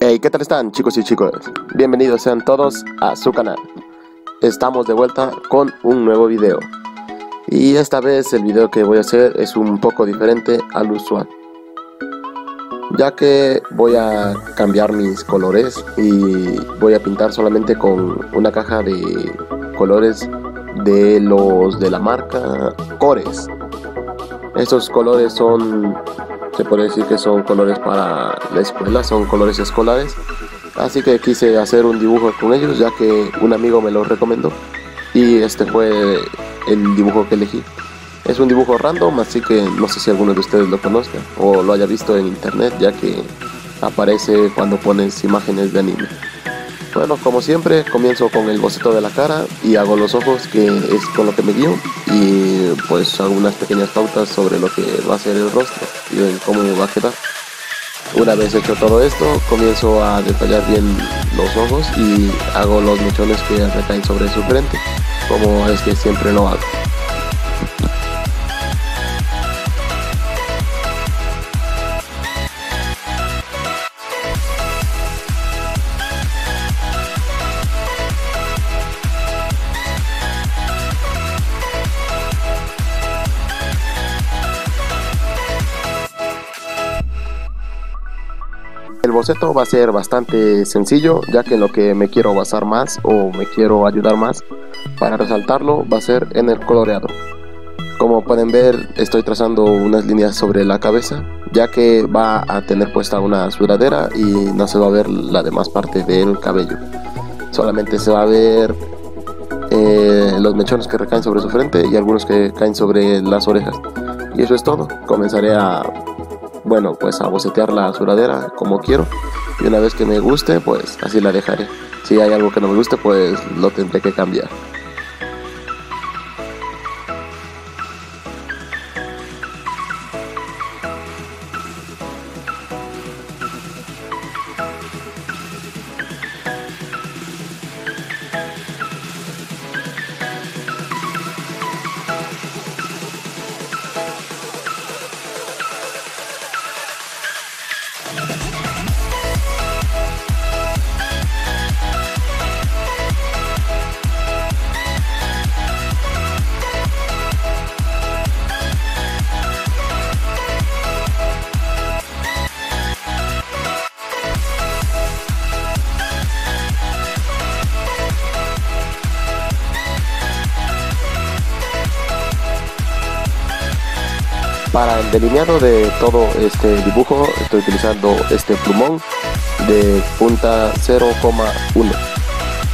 Hey, ¿qué tal están chicos y chicos? Bienvenidos sean todos a su canal. Estamos de vuelta con un nuevo video. Y esta vez el video que voy a hacer es un poco diferente al usual. Ya que voy a cambiar mis colores y voy a pintar solamente con una caja de colores de los de la marca Cores. Estos colores son se puede decir que son colores para la escuela, son colores escolares. Así que quise hacer un dibujo con ellos ya que un amigo me lo recomendó y este fue el dibujo que elegí. Es un dibujo random, así que no sé si alguno de ustedes lo conozca o lo haya visto en internet ya que aparece cuando pones imágenes de anime. Bueno, como siempre, comienzo con el boceto de la cara y hago los ojos, que es con lo que me guío, y pues hago unas pequeñas pautas sobre lo que va a ser el rostro y cómo va a quedar. Una vez hecho todo esto, comienzo a detallar bien los ojos y hago los mechones que recaen sobre su frente, como es que siempre lo hago. El boceto va a ser bastante sencillo, ya que en lo que me quiero basar más o me quiero ayudar más para resaltarlo va a ser en el coloreado. Como pueden ver, estoy trazando unas líneas sobre la cabeza, ya que va a tener puesta una sudadera y no se va a ver la demás parte del cabello. Solamente se va a ver eh, los mechones que recaen sobre su frente y algunos que caen sobre las orejas. Y eso es todo. Comenzaré a bueno, pues a bocetear la suradera como quiero. Y una vez que me guste, pues así la dejaré. Si hay algo que no me guste, pues lo tendré que cambiar. Delineado de todo este dibujo estoy utilizando este plumón de punta 0,1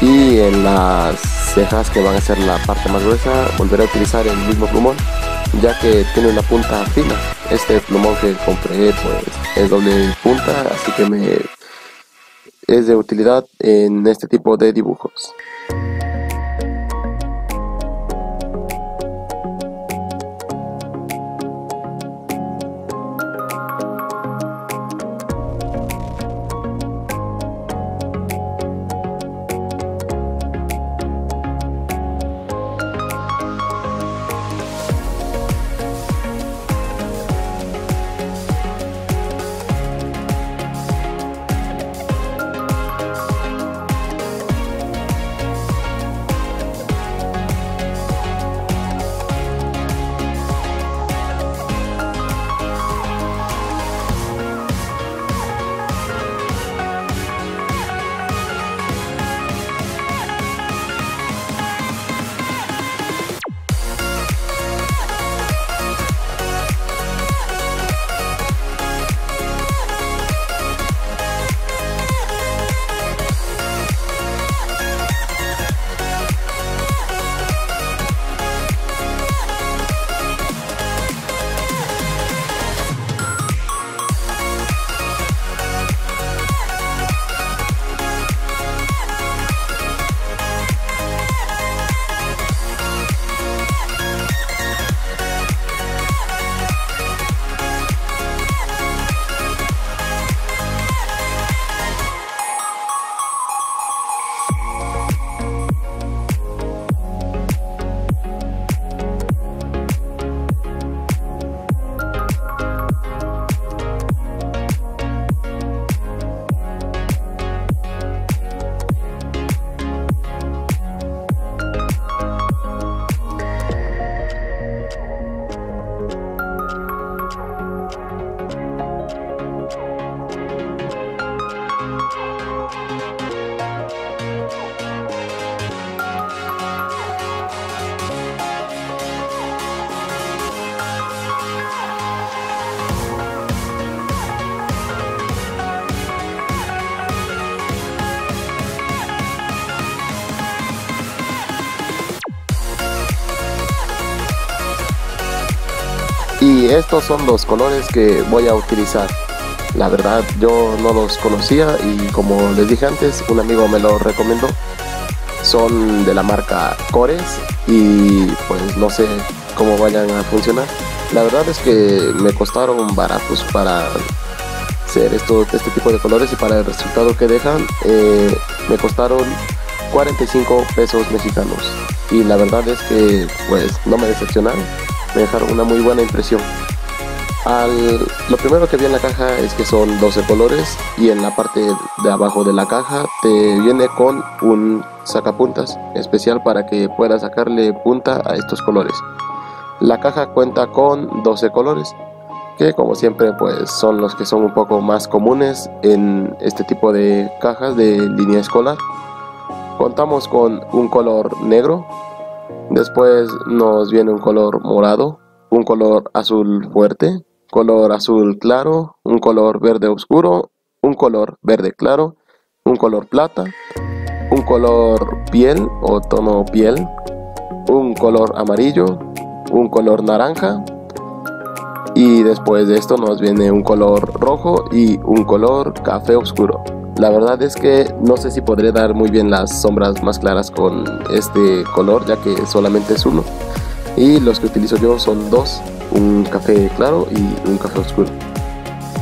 y en las cejas que van a ser la parte más gruesa volveré a utilizar el mismo plumón ya que tiene una punta fina. Este plumón que compré pues es doble punta así que me es de utilidad en este tipo de dibujos Y estos son los colores que voy a utilizar. La verdad yo no los conocía y como les dije antes, un amigo me lo recomendó. Son de la marca Cores y pues no sé cómo vayan a funcionar. La verdad es que me costaron baratos para hacer este tipo de colores y para el resultado que dejan eh, me costaron 45 pesos mexicanos y la verdad es que pues no me decepcionaron, me dejaron una muy buena impresión. Lo primero que vi en la caja es que son 12 colores y en la parte de abajo de la caja te viene con un sacapuntas especial para que puedas sacarle punta a estos colores. La caja cuenta con 12 colores que como siempre pues son los que son un poco más comunes en este tipo de cajas de línea escolar. Contamos con un color negro, después nos viene un color morado, un color azul fuerte, color azul claro, un color verde oscuro, un color verde claro, un color plata, un color piel o tono piel, un color amarillo, un color naranja y después de esto nos viene un color rojo y un color café oscuro. La verdad es que no sé si podré dar muy bien las sombras más claras con este color ya que solamente es uno y los que utilizo yo son dos un café claro y un café oscuro.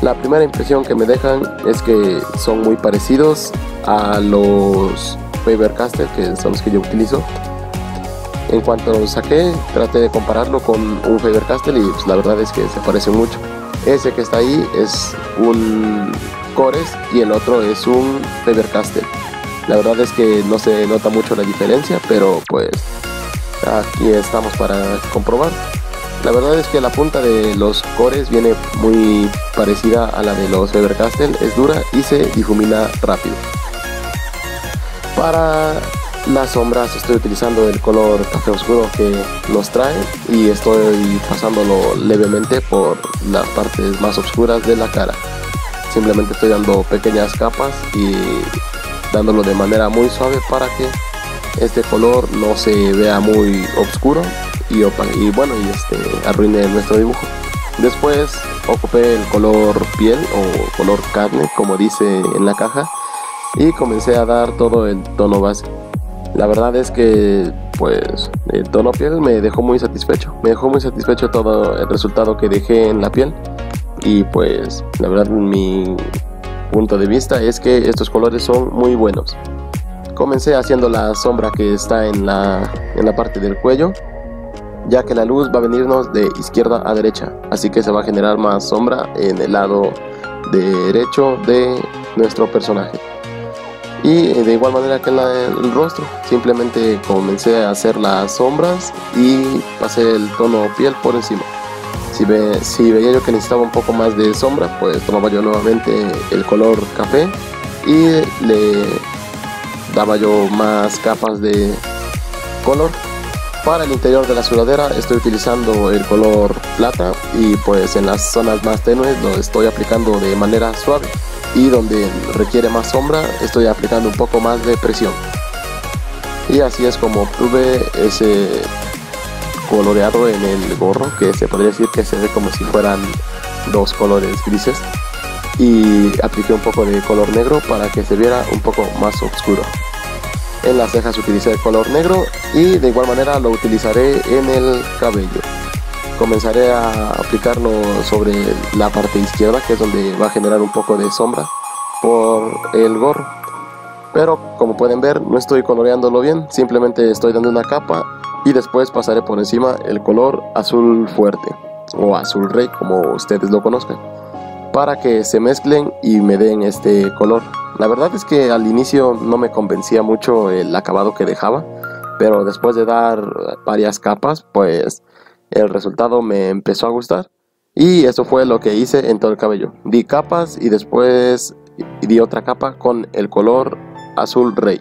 La primera impresión que me dejan es que son muy parecidos a los Faber-Castell, que son los que yo utilizo. En cuanto lo saqué, traté de compararlo con un Faber-Castell y pues, la verdad es que se parecen mucho. Ese que está ahí es un Cores y el otro es un Faber-Castell. La verdad es que no se nota mucho la diferencia, pero pues aquí estamos para comprobar. La verdad es que la punta de los cores viene muy parecida a la de los Faber-Castell, es dura y se difumina rápido. Para las sombras estoy utilizando el color café oscuro que nos trae y estoy pasándolo levemente por las partes más oscuras de la cara. Simplemente estoy dando pequeñas capas y dándolo de manera muy suave para que este color no se vea muy oscuro y, y bueno y este arruine nuestro dibujo. Después ocupé el color piel o color carne como dice en la caja y comencé a dar todo el tono base. La verdad es que pues el tono piel me dejó muy satisfecho. Me dejó muy satisfecho todo el resultado que dejé en la piel y pues la verdad mi punto de vista es que estos colores son muy buenos comencé haciendo la sombra que está en la, en la parte del cuello ya que la luz va a venirnos de izquierda a derecha, así que se va a generar más sombra en el lado derecho de nuestro personaje. Y de igual manera que en el rostro, simplemente comencé a hacer las sombras y pasé el tono piel por encima. Si, ve, si veía yo que necesitaba un poco más de sombra, pues tomaba yo nuevamente el color café y le daba yo más capas de color para el interior de la sudadera estoy utilizando el color plata y pues en las zonas más tenues lo estoy aplicando de manera suave y donde requiere más sombra estoy aplicando un poco más de presión. Y así es como tuve ese coloreado en el gorro que se podría decir que se ve como si fueran dos colores grises y apliqué un poco de color negro para que se viera un poco más oscuro. En las cejas utilicé el color negro y de igual manera lo utilizaré en el cabello. Comenzaré a aplicarlo sobre la parte izquierda que es donde va a generar un poco de sombra por el gorro. Pero como pueden ver no estoy coloreándolo bien, simplemente estoy dando una capa y después pasaré por encima el color azul fuerte o azul rey como ustedes lo conozcan para que se mezclen y me den este color. La verdad es que al inicio no me convencía mucho el acabado que dejaba, pero después de dar varias capas, pues el resultado me empezó a gustar. Y eso fue lo que hice en todo el cabello. Di capas y después di otra capa con el color azul rey.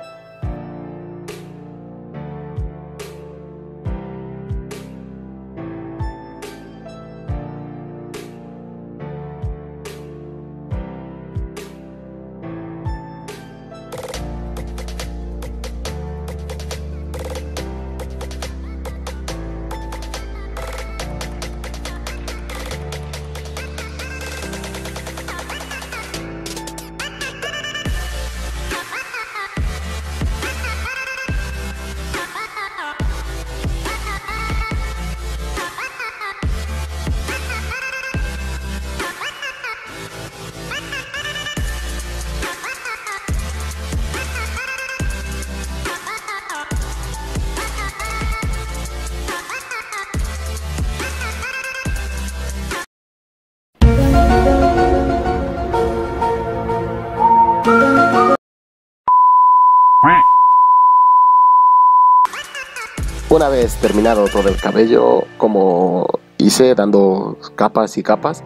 Una vez terminado todo el cabello, como hice dando capas y capas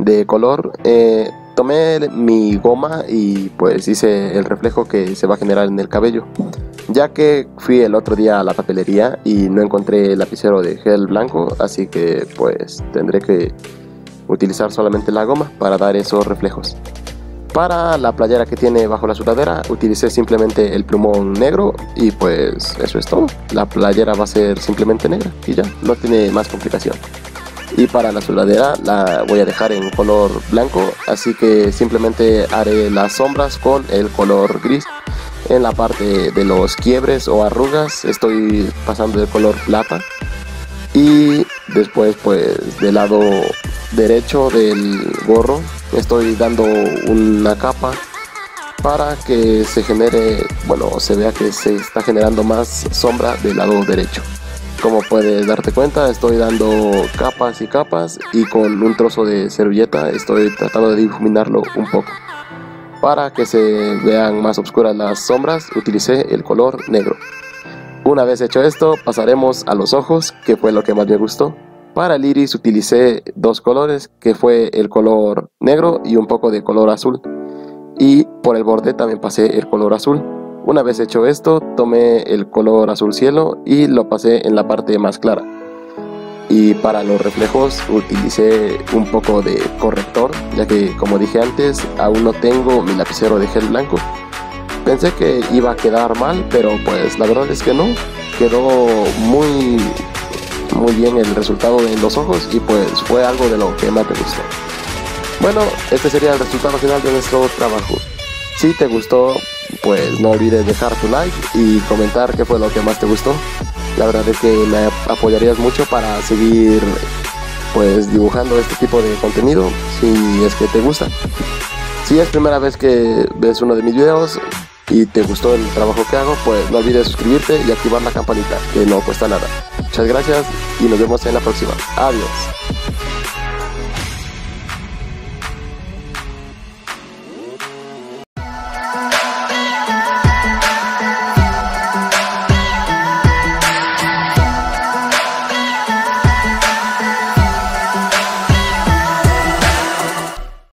de color, eh, tomé mi goma y pues hice el reflejo que se va a generar en el cabello. Ya que fui el otro día a la papelería y no encontré el lapicero de gel blanco, así que pues tendré que utilizar solamente la goma para dar esos reflejos. Para la playera que tiene bajo la sudadera utilicé simplemente el plumón negro y pues eso es todo. La playera va a ser simplemente negra y ya, no tiene más complicación. Y para la sudadera la voy a dejar en color blanco, así que simplemente haré las sombras con el color gris. En la parte de los quiebres o arrugas estoy pasando el color plata. Y después pues del lado derecho del gorro estoy dando una capa para que se genere, bueno, se vea que se está generando más sombra del lado derecho. Como puedes darte cuenta, estoy dando capas y capas y con un trozo de servilleta estoy tratando de difuminarlo un poco. Para que se vean más oscuras las sombras, utilicé el color negro. Una vez hecho esto, pasaremos a los ojos, que fue lo que más me gustó. Para el iris utilicé dos colores, que fue el color negro y un poco de color azul. Y por el borde también pasé el color azul. Una vez hecho esto, tomé el color azul cielo y lo pasé en la parte más clara. Y para los reflejos utilicé un poco de corrector, ya que como dije antes, aún no tengo mi lapicero de gel blanco. Pensé que iba a quedar mal, pero pues la verdad es que no. Quedó muy muy bien el resultado en los ojos y pues fue algo de lo que más me gustó. Bueno, este sería el resultado final de nuestro trabajo. Si te gustó, pues no olvides dejar tu like y comentar qué fue lo que más te gustó. La verdad es que me apoyarías mucho para seguir pues dibujando este tipo de contenido si es que te gusta. Si es primera vez que ves uno de mis videos, y te gustó el trabajo que hago, pues no olvides suscribirte y activar la campanita, que no cuesta nada. Muchas gracias y nos vemos en la próxima. Adiós.